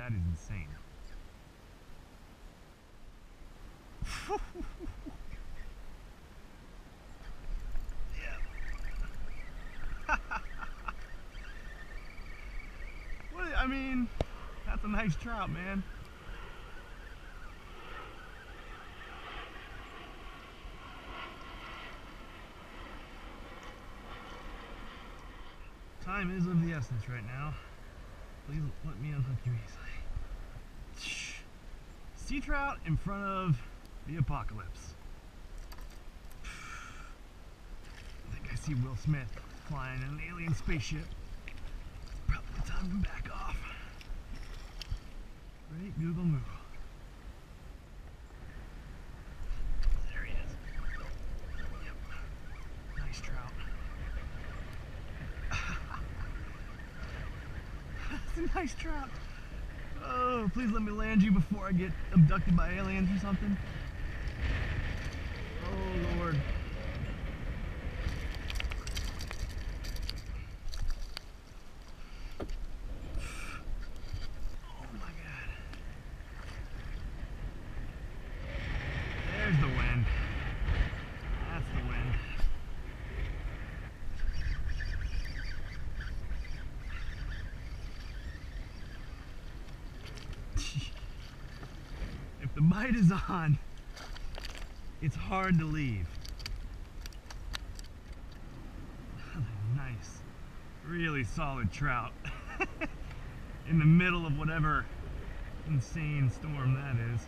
That is insane. what, I mean, that's a nice trout, man. Time is of the essence right now. Please let me unhook you. Sea trout in front of the apocalypse. I think I see Will Smith flying in an alien spaceship. Probably time to back off. Great Google move. There he is. Yep. Nice trout. That's a nice trout. Oh, please let me land you before I get abducted by aliens or something. Oh, Lord. Oh, my God. There's the wind. That's the wind. if the bite is on, it's hard to leave. Ah, nice, really solid trout in the middle of whatever insane storm that is.